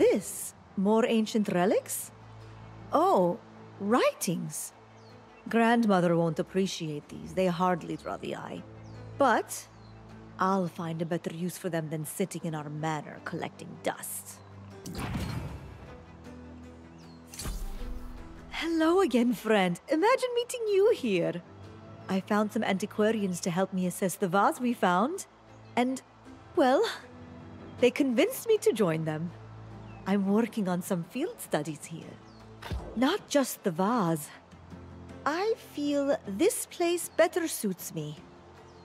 this? More ancient relics? Oh, writings. Grandmother won't appreciate these. They hardly draw the eye. But I'll find a better use for them than sitting in our manor collecting dust. Hello again, friend. Imagine meeting you here. I found some antiquarians to help me assess the vase we found. And, well, they convinced me to join them. I'm working on some field studies here. Not just the vase. I feel this place better suits me.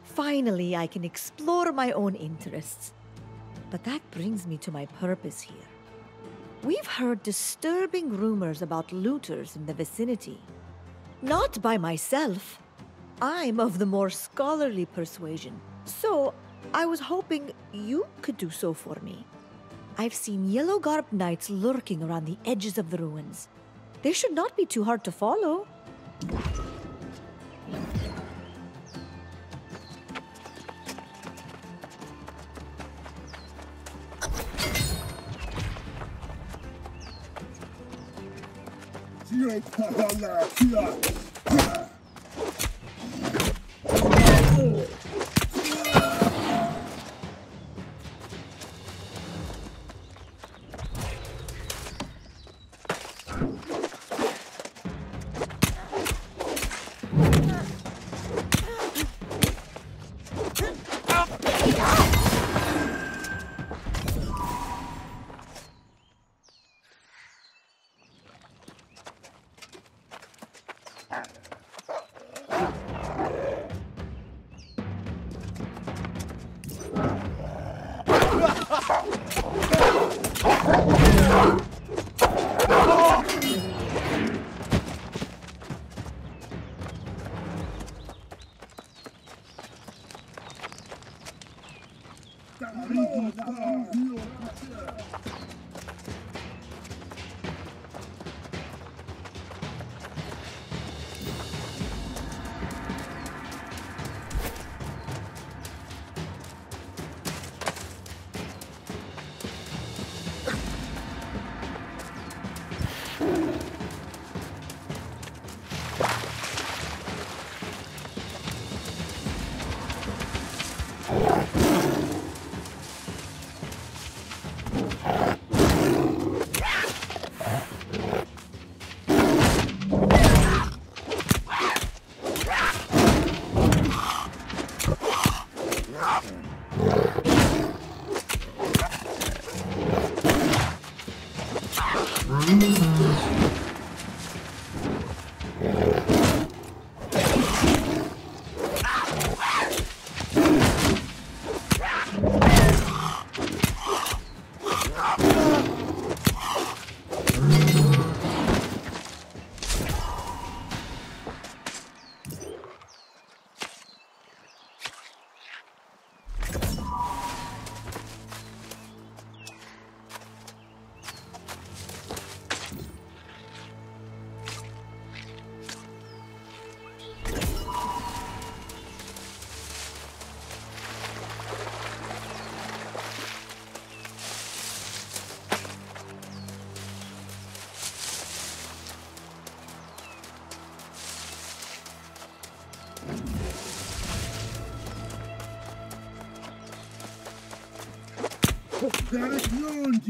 Finally, I can explore my own interests. But that brings me to my purpose here. We've heard disturbing rumors about looters in the vicinity. Not by myself, I'm of the more scholarly persuasion, so I was hoping you could do so for me. I've seen yellow garb knights lurking around the edges of the ruins. They should not be too hard to follow. Yeah,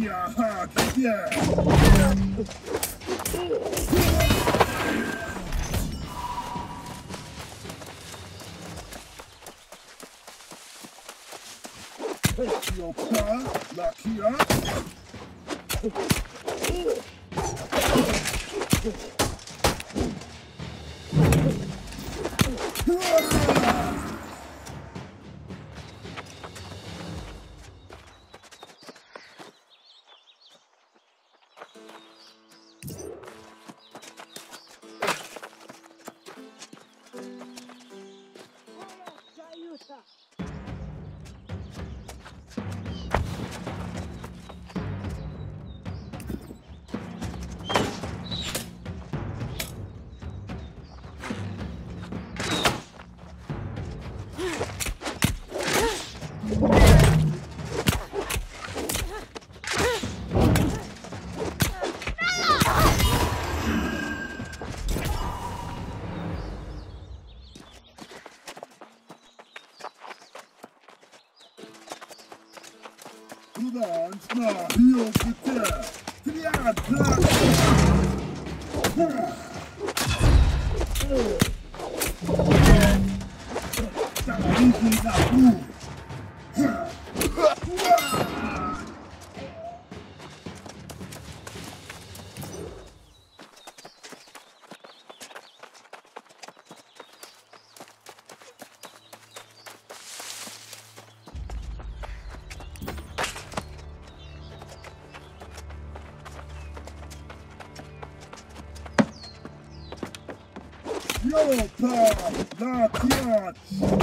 呀哈再见 Nah, he path, not yet!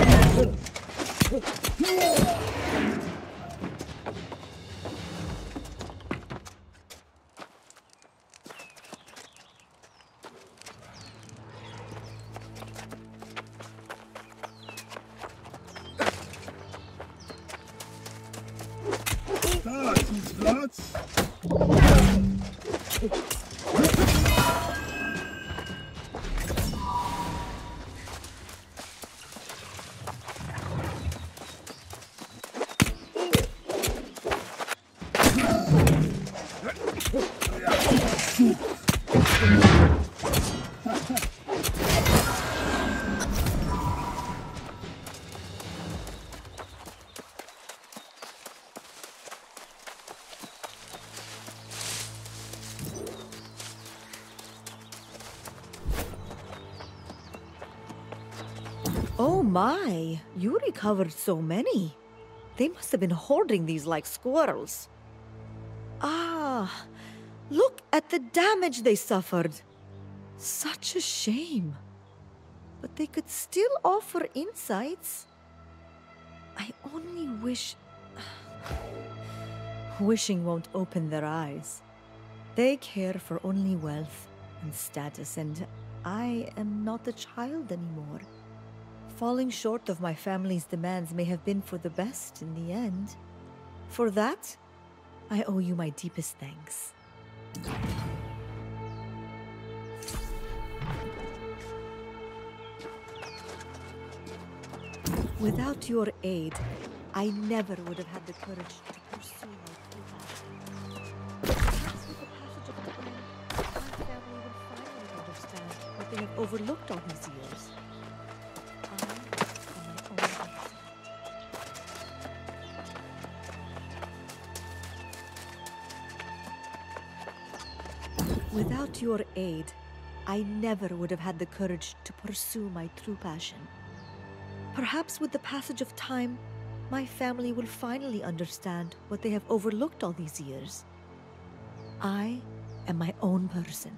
My, you recovered so many. They must have been hoarding these like squirrels. Ah, look at the damage they suffered. Such a shame. But they could still offer insights. I only wish. Wishing won't open their eyes. They care for only wealth and status, and I am not a child anymore. Falling short of my family's demands may have been for the best in the end. For that, I owe you my deepest thanks. Without your aid, I never would have had the courage to pursue my have overlooked all these years. Your aid, I never would have had the courage to pursue my true passion. Perhaps with the passage of time, my family will finally understand what they have overlooked all these years. I am my own person.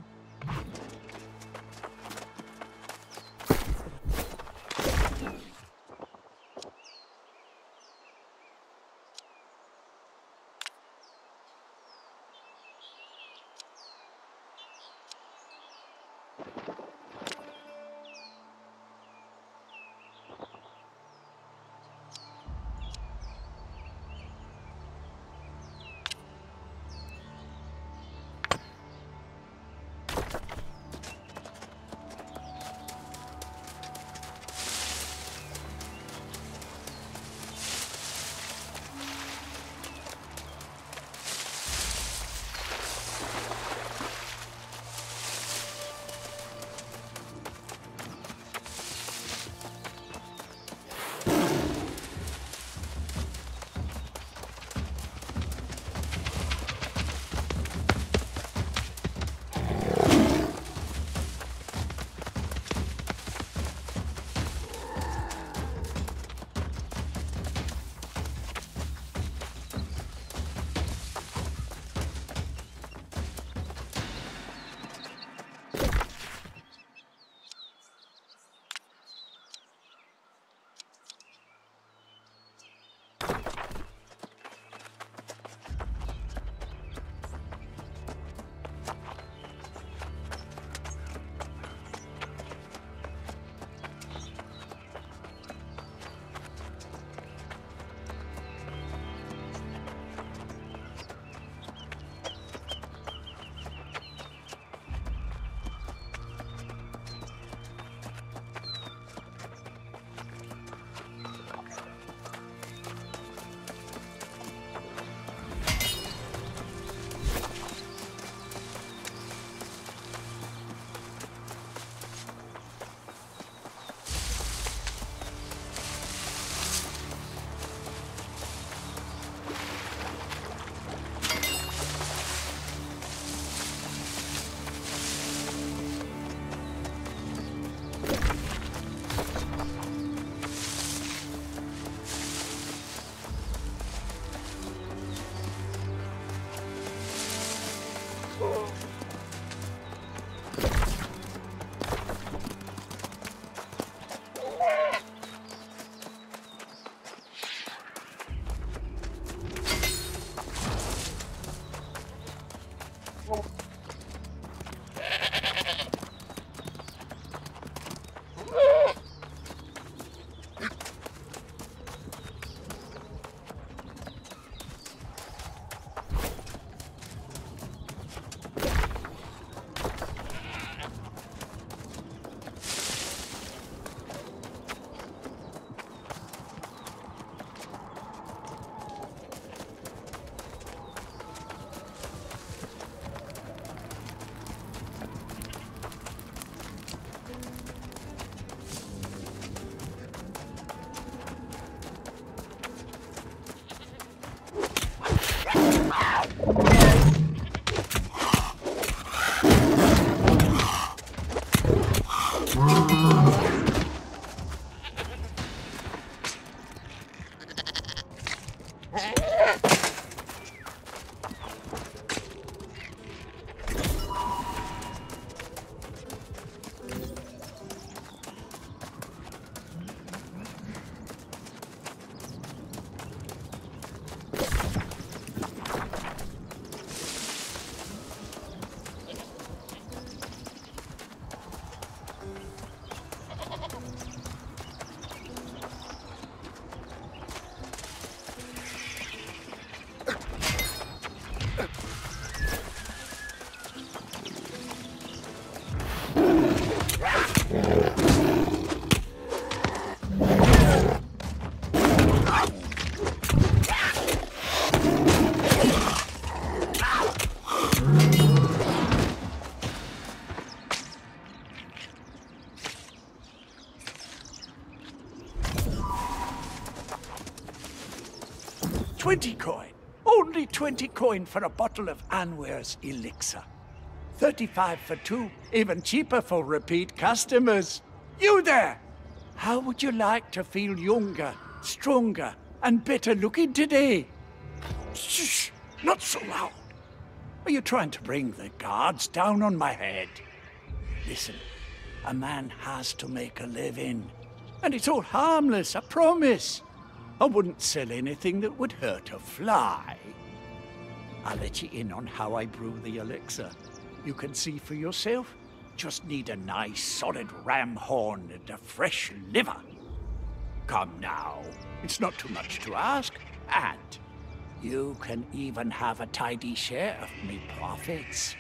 Twenty coin. Only twenty coin for a bottle of Anware's elixir. Thirty-five for two. Even cheaper for repeat customers. You there! How would you like to feel younger, stronger, and better looking today? Shh! Not so loud. Are you trying to bring the guards down on my head? Listen, a man has to make a living. And it's all harmless, I promise. I wouldn't sell anything that would hurt a fly. I'll let you in on how I brew the elixir. You can see for yourself. Just need a nice solid ram horn and a fresh liver. Come now, it's not too much to ask. And you can even have a tidy share of me profits.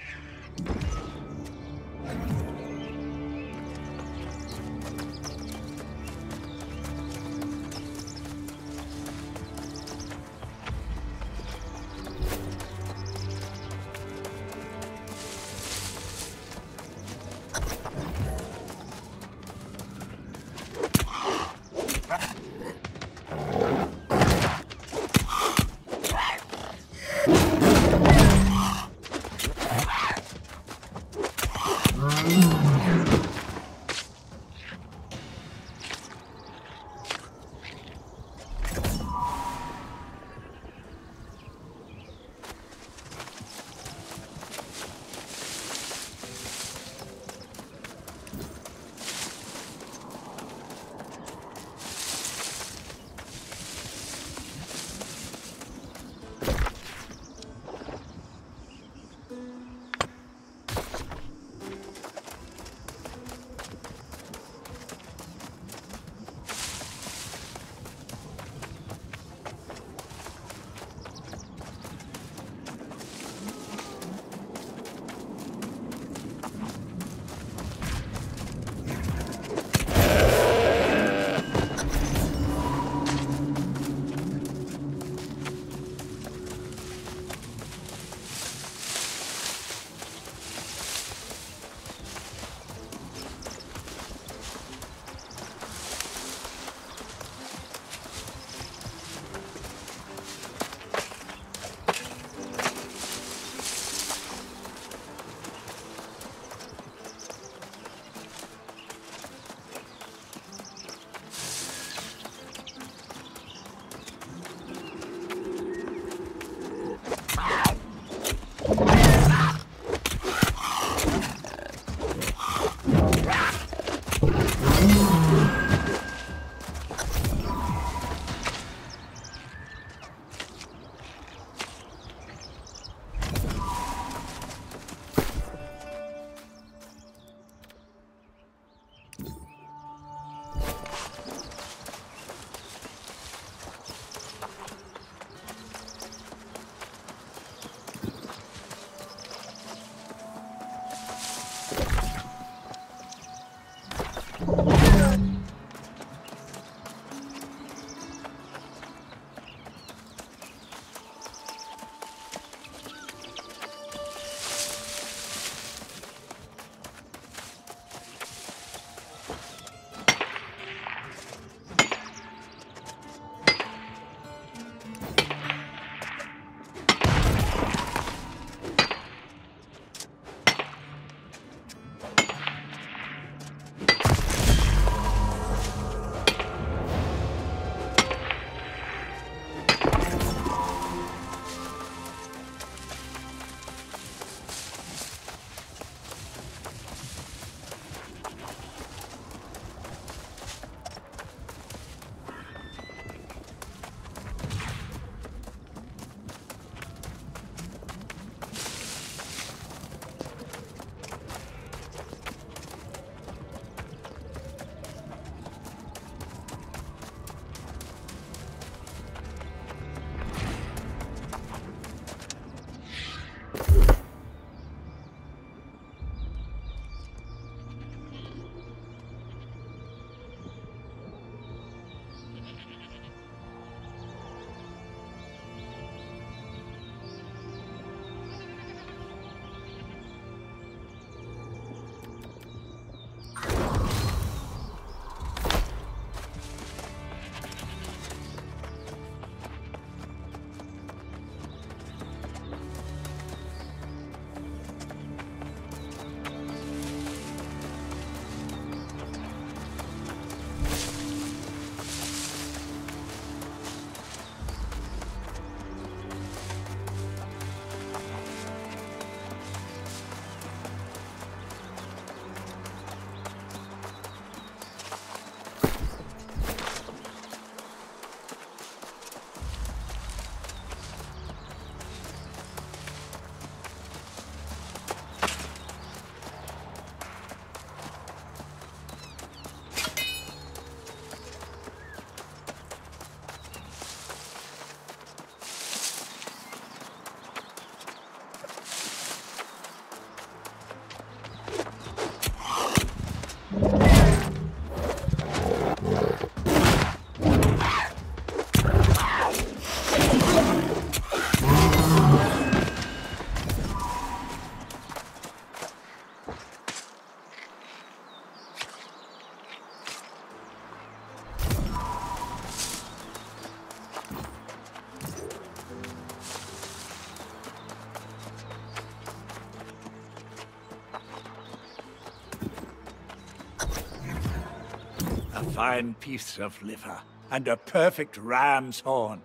Piece of liver and a perfect ram's horn.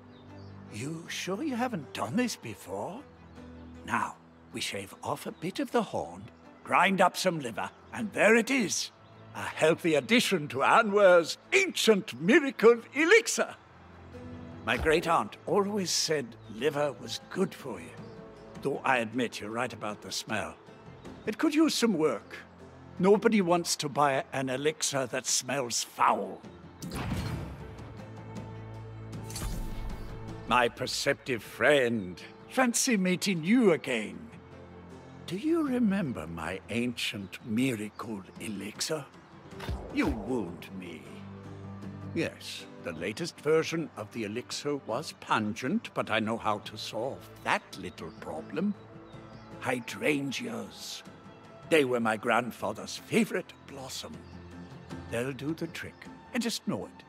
You sure you haven't done this before? Now, we shave off a bit of the horn, grind up some liver, and there it is. A healthy addition to Anwer's ancient miracle elixir. My great aunt always said liver was good for you. Though I admit you're right about the smell. It could use some work. Nobody wants to buy an elixir that smells foul. My perceptive friend, fancy meeting you again. Do you remember my ancient miracle elixir? You wound me. Yes, the latest version of the elixir was pungent, but I know how to solve that little problem. Hydrangeas. They were my grandfather's favorite blossom. They'll do the trick. I just know it.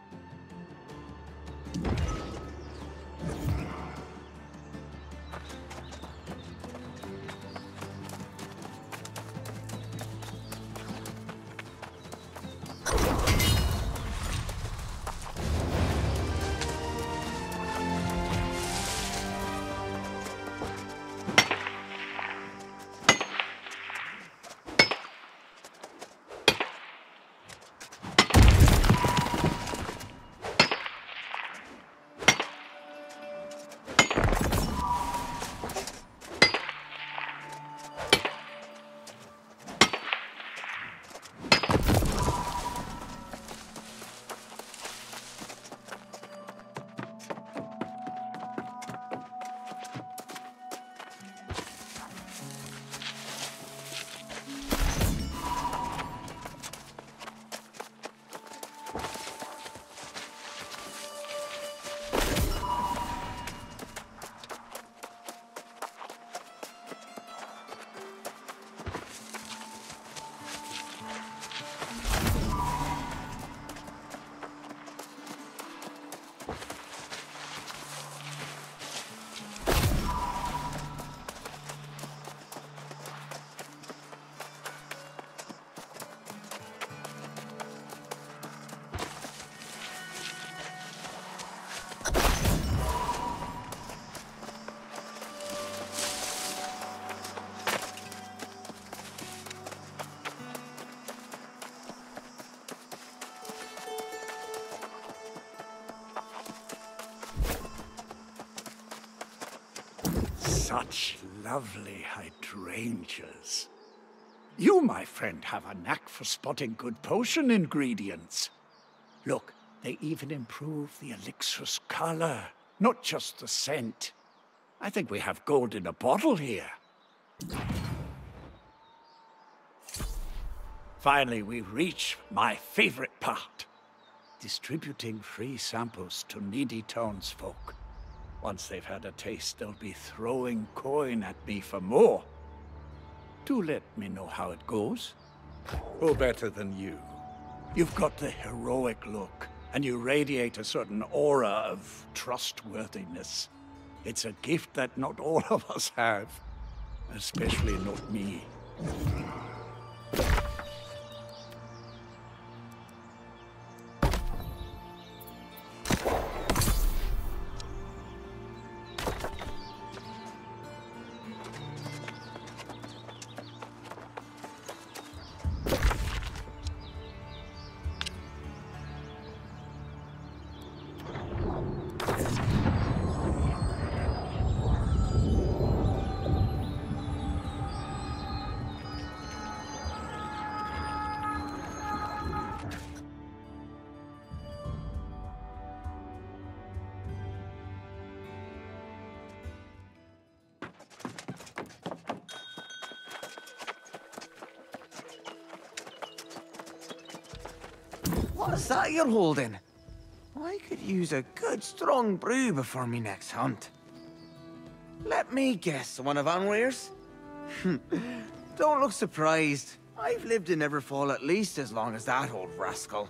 Such lovely hydrangeas. You, my friend, have a knack for spotting good potion ingredients. Look, they even improve the elixir's color, not just the scent. I think we have gold in a bottle here. Finally, we reach my favorite part. Distributing free samples to needy townsfolk. Once they've had a taste, they'll be throwing coin at me for more. Do let me know how it goes. Who better than you? You've got the heroic look, and you radiate a certain aura of trustworthiness. It's a gift that not all of us have. Especially not me. What's that you're holding? I could use a good strong brew before me next hunt. Let me guess, one of Anwere's? Don't look surprised. I've lived in Everfall at least as long as that old rascal.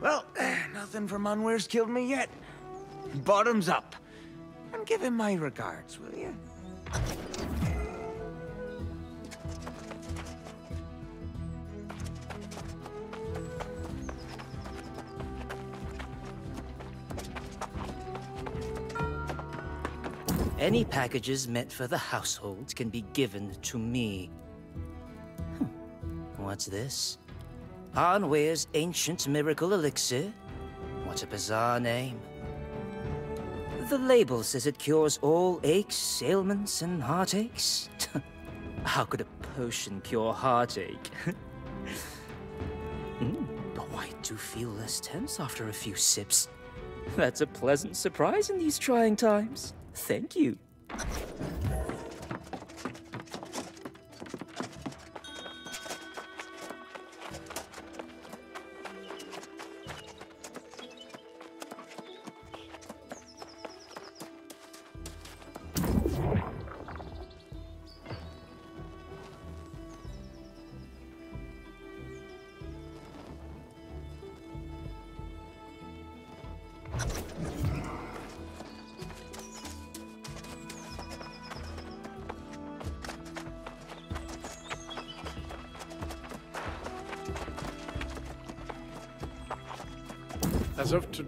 Well, eh, nothing from Anwere's killed me yet. Bottoms up. And give him my regards, will you? Any packages meant for the household can be given to me. Hmm. What's this? Anwere's Ancient Miracle Elixir? What a bizarre name. The label says it cures all aches, ailments, and heartaches. How could a potion cure heartache? mm, oh, I do feel less tense after a few sips. That's a pleasant surprise in these trying times. Thank you.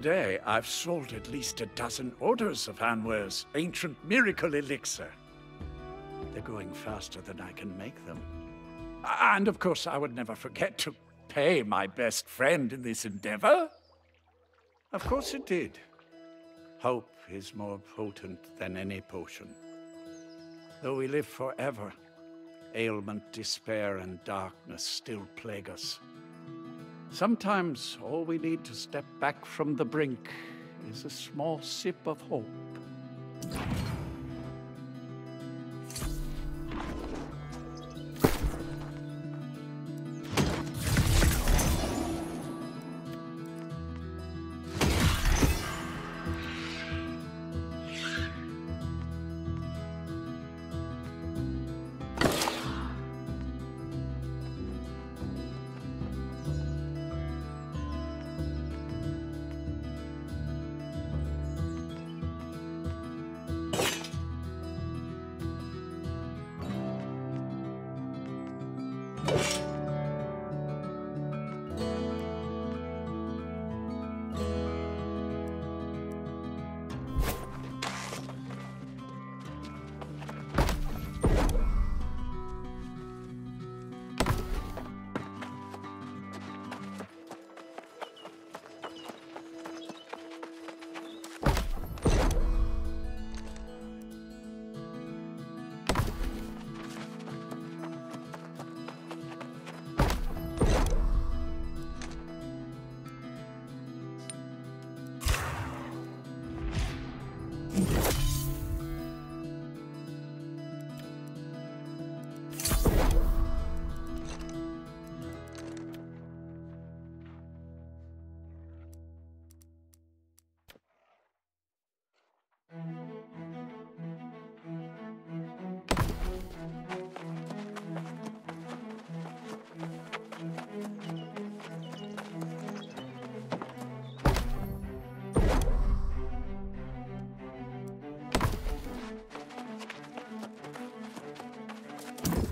Today, I've sold at least a dozen orders of Anwere's ancient miracle elixir. They're going faster than I can make them. And of course, I would never forget to pay my best friend in this endeavor. Of course it did. Hope is more potent than any potion. Though we live forever, ailment, despair, and darkness still plague us. Sometimes all we need to step back from the brink is a small sip of hope.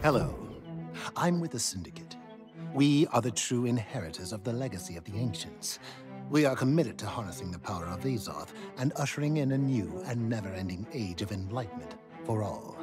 Hello. I'm with the Syndicate. We are the true inheritors of the legacy of the Ancients. We are committed to harnessing the power of Azoth and ushering in a new and never-ending age of enlightenment for all.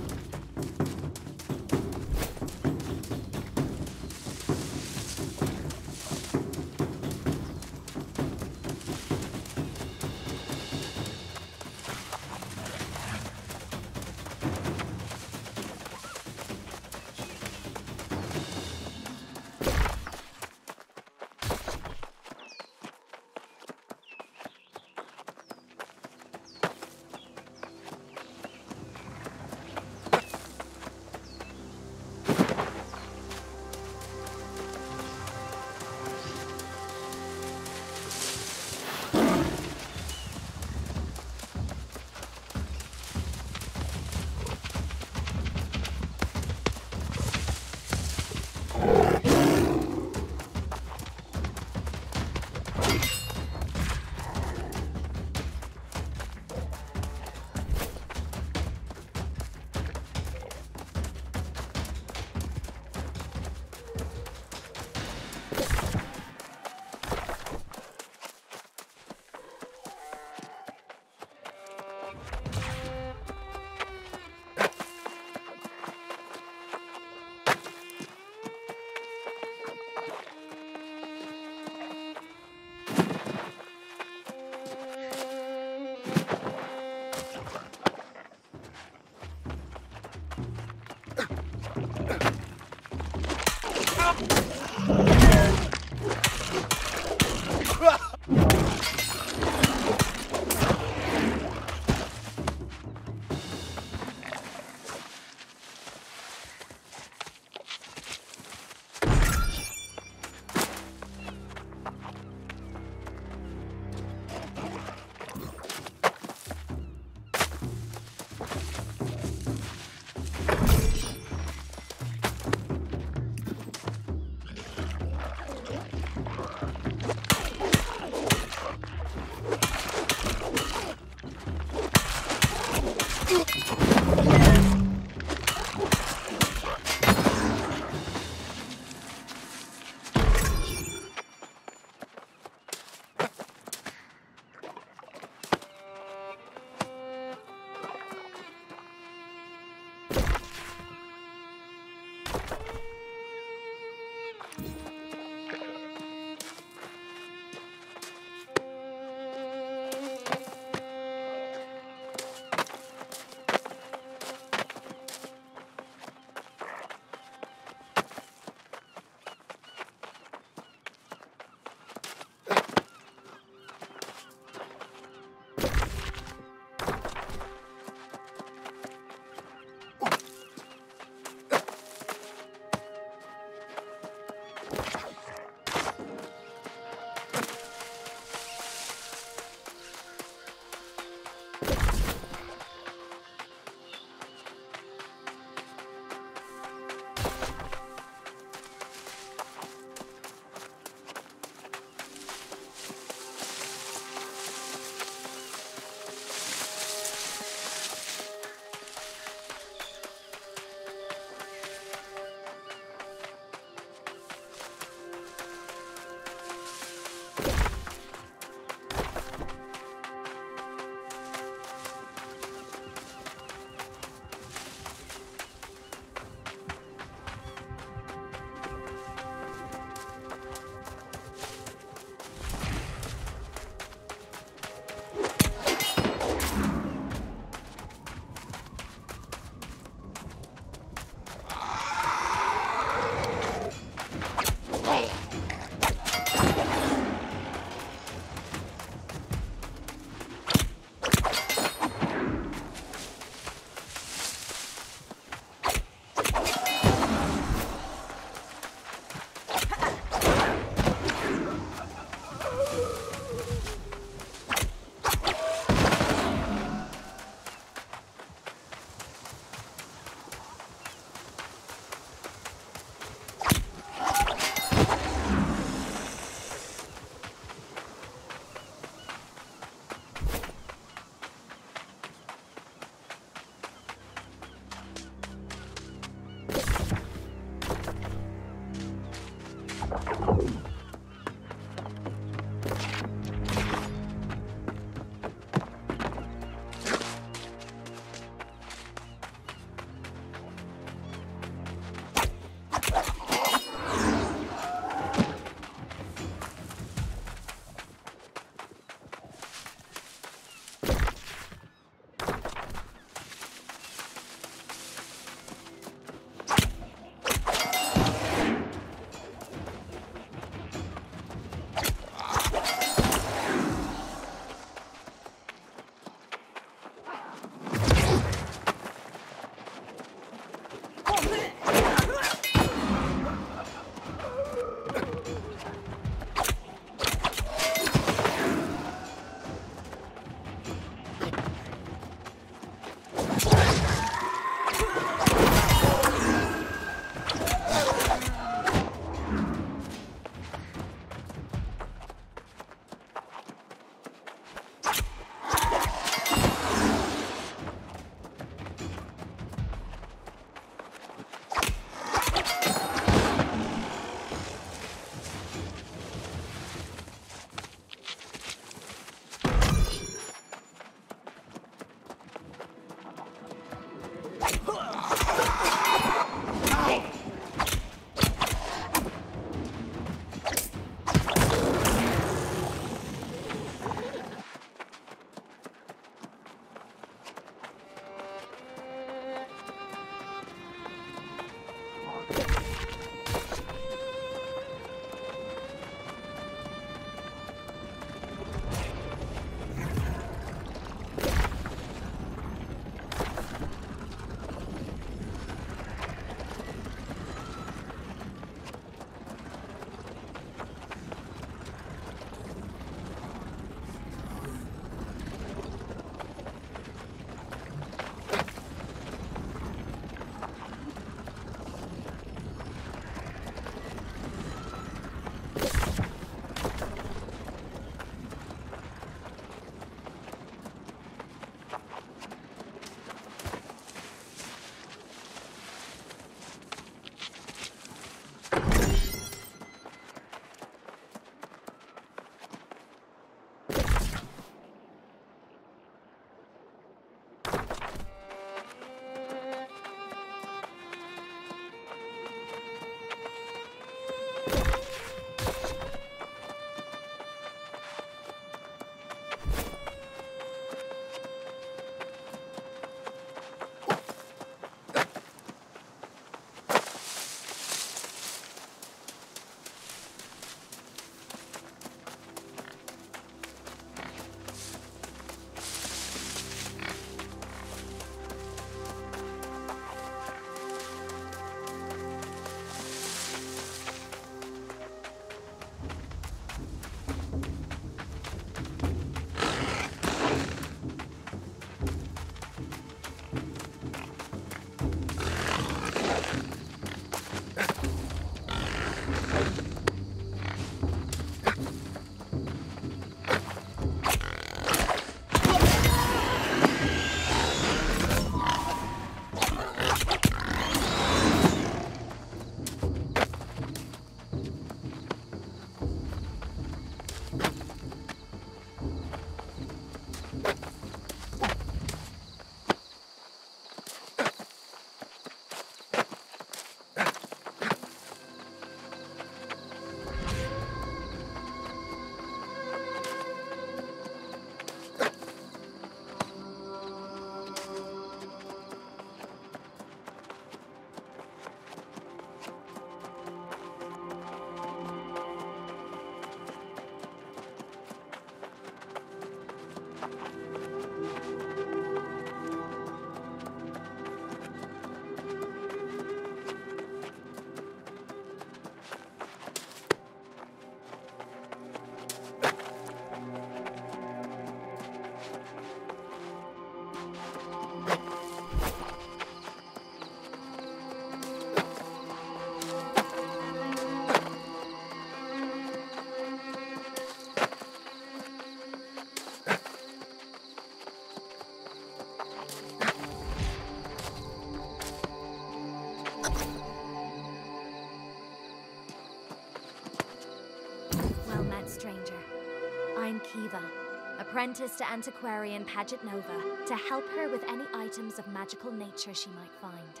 I'm apprentice to antiquarian Paget Nova, to help her with any items of magical nature she might find.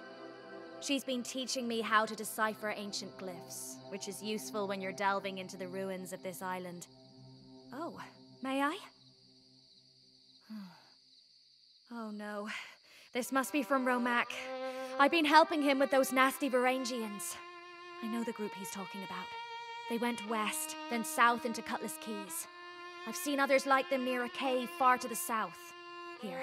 She's been teaching me how to decipher ancient glyphs, which is useful when you're delving into the ruins of this island. Oh, may I? Hmm. oh no. This must be from Romac. I've been helping him with those nasty Varangians. I know the group he's talking about. They went west, then south into Cutlass Keys. I've seen others like them near a cave far to the south. Here,